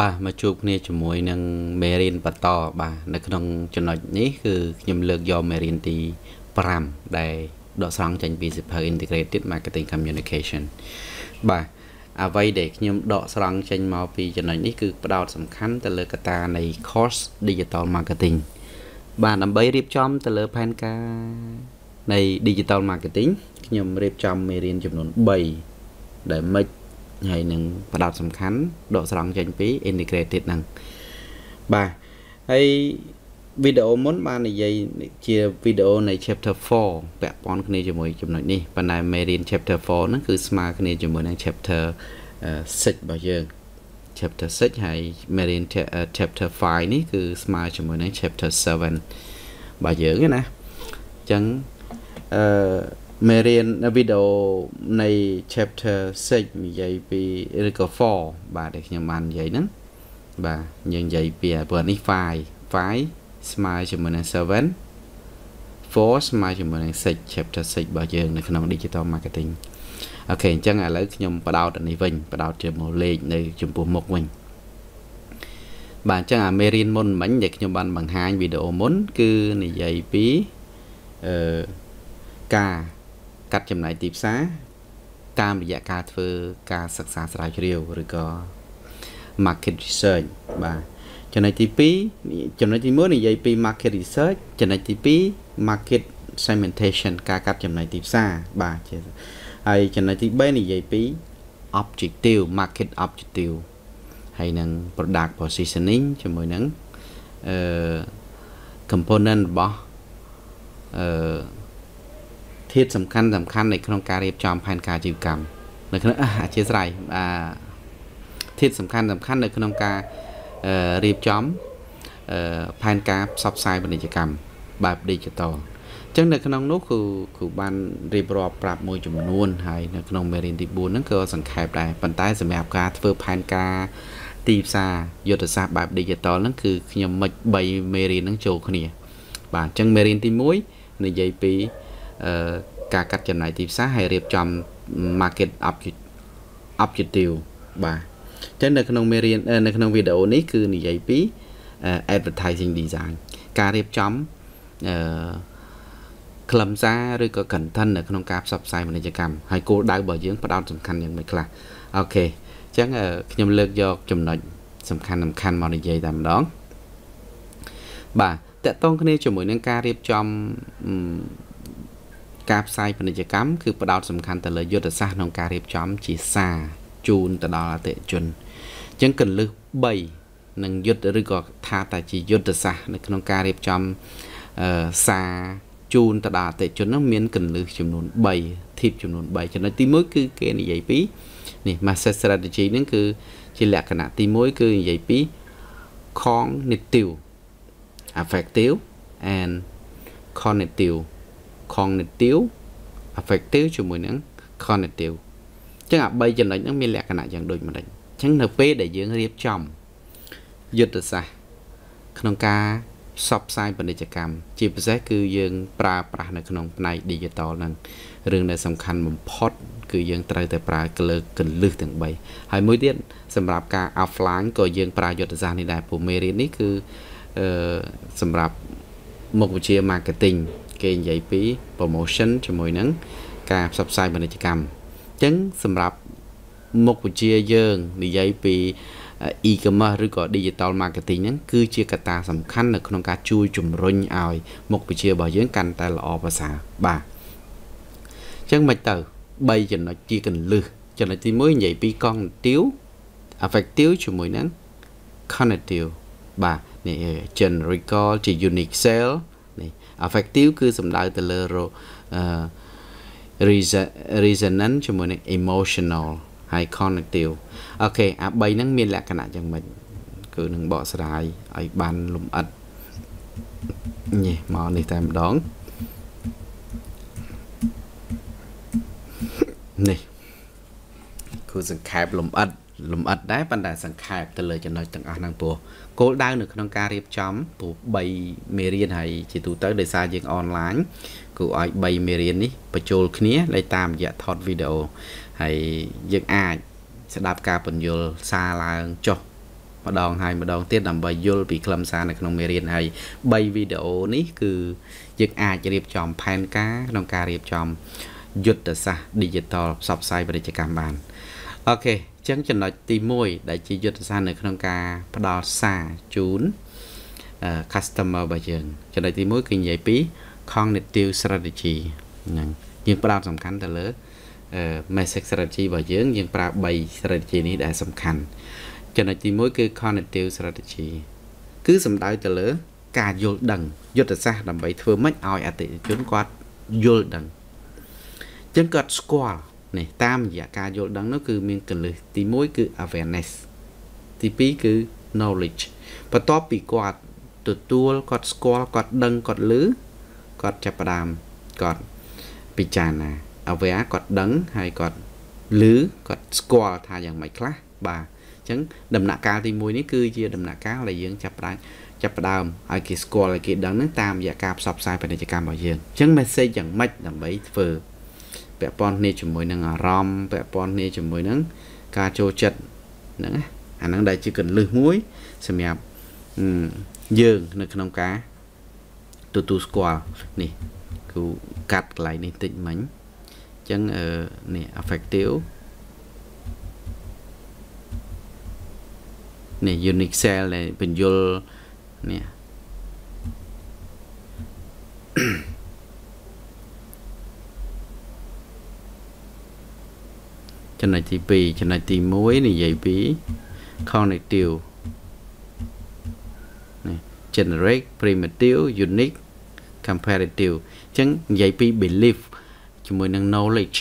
បាទមកជួបគ្នាជាមួយនឹងមេរៀនបន្តបាទនៅក្នុងចំណុចនេះគឺខ្ញុំលើកយកមេរៀនទី5ដែលដកស្រង់ចេញពីសៀវភៅ Integrated Marketing Communication បាទអ្វីដែលខ្ញុំដកស្រង់ចេញមកពីចំណុចនេះគឺផ្ដោតសំខាន់ទៅលើកត្តានៃ course Digital Marketing បាទដើម្បីរៀបចំទៅលើផែនការនៃ Digital Marketing ខ្ញុំរៀបចំមេរៀនចំនួន3ដែលមិន ហើយនឹងបដោតសំខាន់ដកស្រង់ចេញពី integrated ហ្នឹងបាទហើយវីដេអូមុនបាននិយាយជាវីដេអូនៃ chapter 4ពាក់ព័ន្ធគ្នាជាមួយចំណុចនេះប៉ុន្តែមេរៀន chapter 4ហ្នឹងគឺស្មើគ្នាជាមួយនឹង chapter 6របស់យើង chapter 6ហើយមេរៀន chapter 5នេះគឺស្មើជាមួយនឹង chapter 7របស់យើងណាអញ្ចឹងអឺ មេរៀនវីដេអូនៃ chapter 6និយាយពីឬក៏4បាទដែលខ្ញុំបាននិយាយហ្នឹងបាទយើងនិយាយពីព្រោះនេះ5 5ស្មើជាមួយនឹង7 4ស្មើជាមួយនឹង6 chapter 6របស់យើងនៅក្នុង digital marketing អូខេអញ្ចឹងឥឡូវខ្ញុំបដោតនេះវិញបដោតជាមួយលេខនៅចំពោះមុខវិញបាទអញ្ចឹងអាមេរៀនមុនមិញដែលខ្ញុំបានបង្ហាញវីដេអូមុន គឺនិយាយពីអឺការ កាត់ចំណាយទីផ្សារតាមរយៈការធ្វើការសិក្សាស្រាវជ្រាវឬក៏ market research បាទចំណុចទី2ចំណុចទី1និយាយពី market research ចំណុចទី2 market segmentation ការកាត់ចំណាយទីផ្សារបាទជាហើយចំណុចទី3និយាយពី objective market objective ហើយនឹង product positioning ជាមួយនឹងអឺ component របស់អឺ ធាតុសំខាន់សំខាន់នៅក្នុងការរៀបចំផែនការជីវកម្មនៅក្នុងអធិស្ឋានអាធាតុសំខាន់សំខាន់នៅក្នុងការរៀបចំផែនការផ្សព្វផ្សាយពាណិជ្ជកម្មបែប digital អញ្ចឹងនៅក្នុងនោះគឺគឺបានរៀបរាប់ប្រាប់មួយចំនួនហើយនៅក្នុងមេរៀនទី4ហ្នឹងក៏សង្ខេបដែរប៉ុន្តែសម្រាប់ការធ្វើផែនការទីផ្សារយុទ្ធសាស្ត្របែប digital ហ្នឹងគឺខ្ញុំមិន3មេរៀនហ្នឹងចូលគ្នា បាទអញ្ចឹងមេរៀនទី1និយាយពី ការកាត់ចំណាយទីផ្សារហើយរៀបចំ market objective បាទអញ្ចឹងនៅក្នុងមេរៀននៅក្នុងវីដេអូនេះគឺនិយាយពី advertising design ការរៀបចំអឺខ្លឹមសារឬក៏ content នៅក្នុងការផ្សព្វផ្សាយពាណិជ្ជកម្មហើយគោលដៅរបស់យើងផ្ដោតសំខាន់យ៉ាងម៉េចខ្លះអូខេអញ្ចឹងខ្ញុំលើកយកចំណុចសំខាន់សំខាន់មកនិយាយតែម្ដងបាទតកតងគ្នាជាមួយនឹងការរៀបចំ ការផ្សាយពាណិជ្ជកម្មគឺផ្ដោតសំខាន់ទៅលើយុទ្ធសាស្ត្រក្នុងការរៀបចំជាសារជូនទៅដល់អតិថិជនអញ្ចឹងកលឹះ3នឹងយុទ្ធឬក៏ថាតែជាយុទ្ធសាស្ត្រនៅក្នុងការរៀបចំអឺសារជូនទៅដល់អតិថិជននោះមានកលឹះចំនួន3 tip ចំនួន3ចំណុចទី1គឺគេនិយាយពីនេះ message strategy ហ្នឹងគឺជាលក្ខណៈទី1គឺនិយាយពី cognitive affective and cognitive cognitive affective ជាមួយនឹង cognitive អញ្ចឹងអា3ចំណុចហ្នឹងមានលក្ខណៈយ៉ាងដូចម្ដេចអញ្ចឹងនៅពេលដែលយើងរៀបចំយុទ្ធសាស្ត្រក្នុងការផ្សព្វផ្សាយពាណិជ្ជកម្មជាពិសេសគឺយើងប្រើប្រាស់នៅក្នុងផ្នែក digital ហ្នឹងរឿងដែលសំខាន់បំផុត គឺយើងត្រូវតែប្រើកលើកលឹះទាំង3ហើយមួយទៀតសម្រាប់ការ offline ក៏យើងប្រើយុទ្ធសាស្ត្រនេះដែរព្រោះមេរៀននេះគឺអឺសម្រាប់មុខវិជ្ជា marketing គេនិយាយពី promotion ជាមួយនឹងការផ្សព្វផ្សាយពាណិជ្ជកម្មអញ្ចឹងសម្រាប់មុខវិជ្ជាយើងនិយាយពី e-commerce ឬក៏ digital marketing ហ្នឹងគឺជាកត្តាសំខាន់នៅក្នុងការជួយជំរុញឲ្យមុខវិជ្ជារបស់យើងកាន់តែល្អប្រសើរបាទអញ្ចឹងមិនទៅ3ចំណុចជាកន្លឹះចំណុចទី1និយាយពី cognitive affective ជាមួយនឹង cognitive បាទនេះ generical ជា unique cell affective គឺសំដៅទៅលើ resonance ជាមួយនឹង emotional ហើយ cognitive អូខេអា3ហ្នឹងមានលក្ខណៈយ៉ាងម៉េចគឺនឹងបកស្រាយឲ្យបានលម្អិតនេះមកនេះតែម្ដងនេះគឺសង្ខេបលម្អិត លំអិតដែរប៉ុន្តែសង្ខេបទៅលើចំណុចទាំងអស់ហ្នឹងព្រោះគោលដៅនៅក្នុងការរៀបចំព្រោះ3មេរៀនហើយជាទូទៅដោយសារយើងអនឡាញគូឲ្យ3មេរៀននេះបញ្ចូលគ្នាដោយតាមរយៈថតវីដេអូហើយយើងអាចស្ដាប់ការបញ្យលសារឡើងចុះម្ដងហើយម្ដងទៀតដើម្បីយល់ពីខ្លឹមសារនៅក្នុងមេរៀនហើយ3វីដេអូនេះគឺយើងអាចរៀបចំផែនការក្នុងការរៀបចំយុទ្ធសាស្ត្រ Digital ផ្សព្វផ្សាយពាណិជ្ជកម្មបានអូខេអញ្ចឹងចំណុចទី1ដែលជាយុទ្ធសាស្ត្រនៅក្នុងការផ្ដល់សារជូន customer របស់យើងចំណុចទី1គឺនិយាយពី cognitive strategy ហ្នឹងយើងផ្ដោតសំខាន់ទៅលើ message strategy របស់យើងយើងប្រើ3 strategy នេះដែលសំខាន់ចំណុចទី1គឺ cognitive strategy គឺសំដៅទៅលើ ការយល់ដឹងយុទ្ធសាស្ត្រដើម្បីធ្វើម៉េចឲ្យអតិថិជនគាត់យល់ដឹងអញ្ចឹងគាត់ស្គាល់ នេះតាមរយៈការយល់ដឹងនោះគឺមានកលឹះទី1គឺ awareness ទី2គឺ knowledge បន្ទាប់ពីគាត់ទទួលគាត់ស្គាល់គាត់ដឹងគាត់ឮគាត់ចាប់ផ្ដើមគាត់ពិចារណា aware គាត់ដឹងហើយគាត់ឮគាត់ស្គាល់ថាយ៉ាងម៉េចខ្លះបាទអញ្ចឹងដំណាក់កាលទី1នេះគឺជាដំណាក់កាលដែលយើងចាប់ផ្ដើមចាប់ផ្ដើមឲ្យគេស្គាល់ឲ្យគេដឹងហ្នឹងតាមរយៈការផ្សព្វផ្សាយពាណិជ្ជកម្មរបស់យើងអញ្ចឹង message យ៉ាងម៉េចដើម្បីធ្វើ ពាក់ព័ន្ធគ្នាជាមួយនឹងអារម្មណ៍ពាក់ព័ន្ធគ្នាជាមួយនឹងការចូលចិត្តហ្នឹងណាអាហ្នឹងដែលជាកលឹះមួយសម្រាប់យើងនៅក្នុងការទទួលស្គាល់នេះគឺកាត់កន្លែងនេះតិចមិញអញ្ចឹងអឺនេះ effective នេះ unique cell ដែលបញ្យលនេះ ចំណុចទី2ចំណុចទី1និយាយពី cognitive នេះ generate primitive unique comparative អញ្ចឹងនិយាយពី belief ជាមួយនឹង knowledge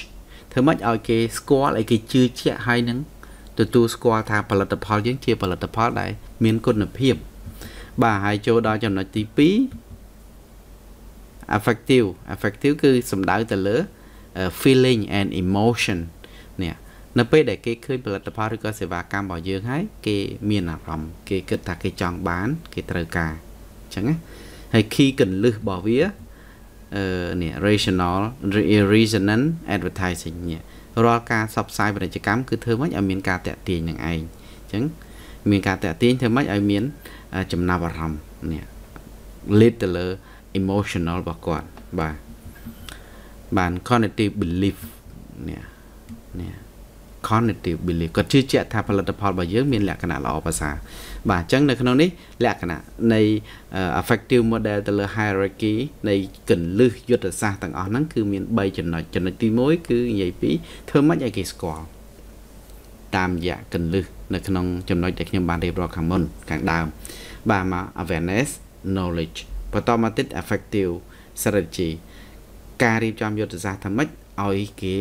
ធ្វើម៉េចឲ្យគេស្គាល់ឲ្យគេជឿជាក់ហើយនឹងទទួលស្គាល់ថាផលិតផលយើងជាផលិតផលដែលមានគុណភាព បាទហើយចូលដល់ចំណុចទី2 affective affective គឺសំដៅទៅលើ feeling and emotion នេះ នៅពេលដែលគេឃើញផលិតផលឬក៏សេវាកម្មរបស់យើងហើយគេមានអារម្មណ៍គេគិតថាគេចង់បាន គេត្រូវការអញ្ចឹងណាហើយ key កលឹះរបស់វាអឺនេះ rational resonant advertising នេះរាល់ការផ្សព្វផ្សាយពាណិជ្ជកម្មគឺធ្វើម៉េចឲ្យមានការតាក់ទាញនឹងឯងអញ្ចឹងមានការតាក់ទាញធ្វើម៉េចឲ្យមានចំណាប់អារម្មណ៍នេះ lead ទៅលើ emotional របស់គាត់បាទបាន cognitive belief នេះនេះ cognitive belief គាត់ជឿជាក់ថាផលិតផលរបស់យើងមានលក្ខណៈល្អប្រសើរបាទអញ្ចឹងនៅក្នុងនេះលក្ខណៈនៃ effective model ទៅលើ hierarchy នៃកលឹះយុទ្ធសាស្ត្រទាំងអស់ហ្នឹងគឺមាន3ចំណុចចំណុចទី1គឺនិយាយពីធ្វើម៉េចឲ្យគេស្គាល់តាមរយៈកលឹះនៅក្នុងចំណុចដែលខ្ញុំបានរៀបរាប់ខាងមុនខាងដើមបាទមក awareness knowledge បន្តមកទៀត effective strategy ការរៀបចំយុទ្ធសាស្ត្រថាម៉េចឲ្យគេ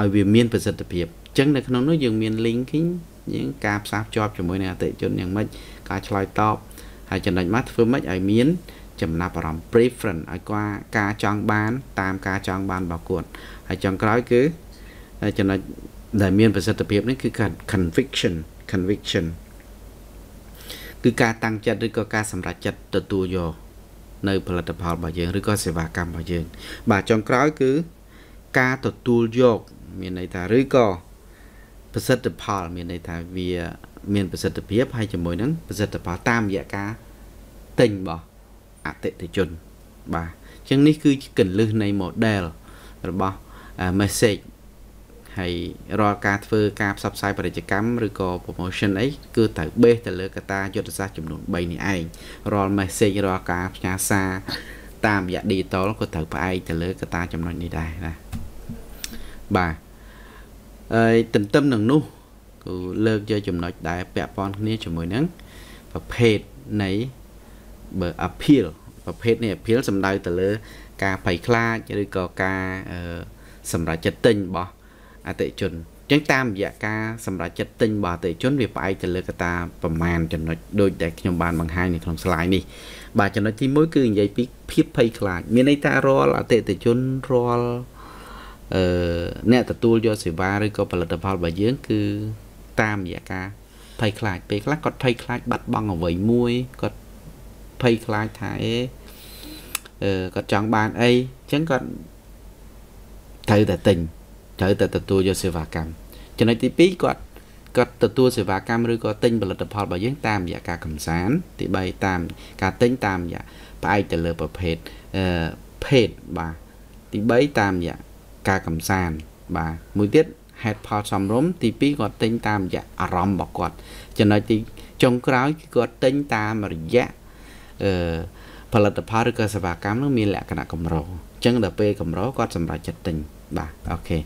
ឲ្យវាមានប្រសិទ្ធភាព អញ្ចឹងនៅក្នុងនោះយើងមាន linking យើងការផ្សារភ្ជាប់ជាមួយនឹងអតិថិជនយ៉ាងម៉េចការឆ្លើយតបហើយចំណុចមកធ្វើម៉េចឲ្យមាន ចំណាប់អារម្មណ៍ preference ឲ្យគាត់ការចង់បាន តាមការចង់បានរបស់គាត់ហើយចុងក្រោយគឺចំណុចដែលមានប្រសិទ្ធភាពនេះគឺ conviction conviction គឺការតាំងចិត្តឬក៏ការសម្រេចចិត្តទទួលយកនៅផលិតផលរបស់យើងឬក៏សេវាកម្មរបស់យើង បាទចុងក្រោយគឺការទទួលយក មានន័យថាឬក៏ ប្រសិទ្ធផល មានន័យថាវា មានប្រសិទ្ធភាពហើយជាមួយនឹងប្រសិទ្ធផលតាមរយៈការទិញរបស់អតិថិជន បាទអញ្ចឹងនេះគឺកលឹះនៃ model របស់ message ហើយរាល់ការធ្វើការផ្សព្វផ្សាយពាណិជ្ជកម្មឬក៏ promotion អីគឺត្រូវ base ទៅលើកត្តាយុទ្ធសាស្ត្រចំនួន3នេះឯងរាល់ message រាល់ការផ្ញើសារតាមរយៈ digital ក៏ត្រូវផ្អែកទៅលើកត្តាចំណុចនេះដែរណាបាទ ហើយទន្ទឹមនឹងនោះគឺលើកយកចំណុចដែលពាក់ព័ន្ធគ្នាជាមួយនឹងប្រភេទនៃបើ appeal ប្រភេទនៃ appeal សំដៅទៅលើ ការភ័យខ្លាចឬក៏ការសម្រេចចិត្តទិញរបស់អតិជនចឹងតាមរយៈការសម្រេចចិត្តទិញរបស់អតិជនវាផ្អែកទៅលើកត្តាប្រមាណចំណុចដូចដែលខ្ញុំបានបង្ហាញនៅក្នុង slide នេះបាទចំណុចទី1គឺនិយាយពីភាពភ័យខ្លាចមានន័យថារាល់អតិថិជនរាល់ អឺអ្នកទទួលយកសេវាឬក៏ផលិតផលរបស់យើង គឺតាមរយៈការភ័យខ្លាចពេលខ្លះគាត់ភ័យខ្លាចបាត់បង់អ្វីមួយគាត់ភ័យខ្លាចថាអេអឺគាត់ចង់បានអីអញ្ចឹងគាត់ត្រូវតែទិញត្រូវតែទទួលយកសេវាកម្មចំណុចទី2គាត់គាត់ទទួលសេវាកម្មឬក៏ទិញផលិតផលរបស់យើងតាមរយៈការកំសាន្តទី3តាមការទិញតាមរយៈផ្អែកទៅលើប្រភេទអឺភេទបាទទី3តាមរយៈ ការកំសាន្តបាទមួយទៀតហេតុផលសំរុំទី2គាត់ទិញតាមរយៈអារម្មណ៍របស់គាត់ចំណុចទីចុងក្រោយគឺគាត់ទិញតាមរយៈអឺផលិតផលឬក៏សេវាកម្មនឹងមានលក្ខណៈកម្រអញ្ចឹងដល់ពេលកម្រគាត់សម្រេចចិត្តទិញបាទអូខេ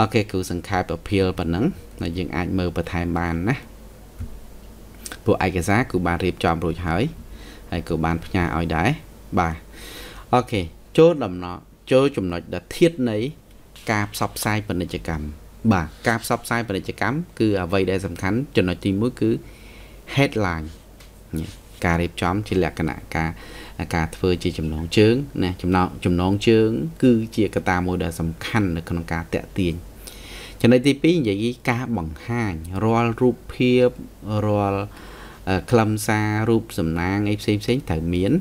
អូខេគឺសង្ខេបអភិលប៉ុណ្ណឹងហើយយើងអាចមើលបន្ថែមបានណាពួកឯកសារគឺបានរៀបចំរួចហើយហើយក៏បានផ្ញើឲ្យដែរបាទអូខេចូលដំណក់ ចូលចំណុចដ៏ធាតនៃការផ្សព្វផ្សាយពាណិជ្ជកម្មបាទការផ្សព្វផ្សាយពាណិជ្ជកម្មគឺអ្វីដែលសំខាន់ចំណុចទី1គឺ headline ការរៀបចំជាលក្ខណៈការការធ្វើជាចំណងជើងណាចំណងចំណងជើង គឺជាកត្តាមួយដែលសំខាន់នៅក្នុងការតាក់ទាញចំណុចទី2និយាយការបង្ហាញរាល់រូបភាពរាល់ខ្លឹមសាររូបសំណាងអីផ្សេងផ្សេងត្រូវមាន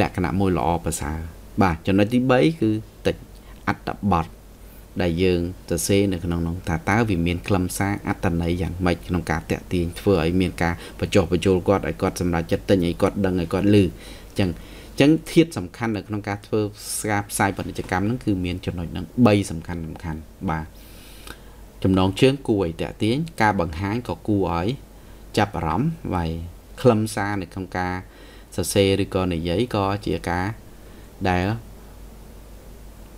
លក្ខណៈមួយល្អប្រសើរ បាទចំណុចទី3គឺតិចអត្តបទដែលយើងសរសេរនៅក្នុងនោះថាតើវាមានខ្លឹមសារអត្តន័យយ៉ាងម៉េចក្នុងការតាក់ទាញធ្វើឲ្យមានការបញ្ចុះបញ្ចូលគាត់ឲ្យគាត់សម្រេចចិត្តទិញឲ្យគាត់ដឹងឲ្យគាត់ឮអញ្ចឹងអញ្ចឹងធាតសំខាន់នៅក្នុងការធ្វើការផ្សាយពាណិជ្ជកម្មហ្នឹងគឺមានចំណុចហ្នឹង3សំខាន់សំខាន់បាទចំណងជើងគួរឲ្យតាក់ទាញការបង្ហាញក៏គួរឲ្យចាប់អារម្មណ៍ហើយខ្លឹមសារនៅក្នុងការសរសេរឬក៏និយាយក៏ជាការ ដែល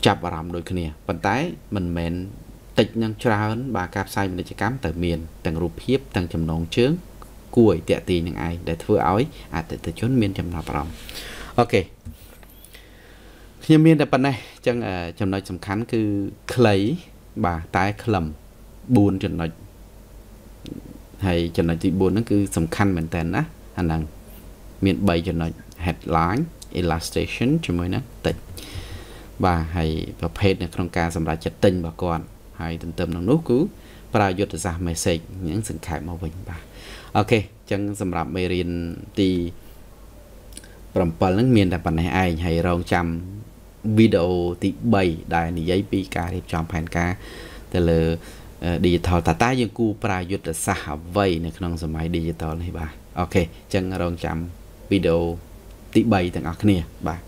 ចាប់អារម្មណ៍ដូចគ្នាប៉ុន្តែមិនមែនតិចនឹងច្រើន បាទការផ្សាយពាណិជ្ជកម្មទៅមានទាំងរូបភាពទាំងចំណងជើងគួរឲ្យតាក់ទាញនឹងឯងដែលធ្វើឲ្យអតិថិជនមានចំណាប់អារម្មណ៍អូខេខ្ញុំមានតែប៉ុណ្ណេះអញ្ចឹងចំណុចសំខាន់គឺខ្លីបាទតែខ្លឹម4ចំណុចហើយចំណុចទី4ហ្នឹងគឺសំខាន់មែនតើណាអាហ្នឹងមាន3ចំណុច headline illustration ជាមួយនឹង text បាទហើយប្រភេទនៅក្នុងការសម្រេចចិត្តទិញរបស់គាត់ហើយទន្ទឹមនឹងនោះគឺប្រើយុទ្ធសាស្ត្រ message អញ្ចឹងសង្ខេបមកវិញបាទអូខេអញ្ចឹងសម្រាប់មេរៀនទី7ហ្នឹងមានតែប៉ុណ្ណេះឯងហើយរងចាំវីដេអូទី3ដែលនិយាយពីការរៀបចំផែនការទៅលើ digital តើតើយើងគូប្រើយុទ្ធសាស្ត្រអ្វីនៅក្នុងសម័យ digital នេះបាទអូខេអញ្ចឹងរងចាំវីដេអូ ទី3ទាំងអស់គ្នាបាទ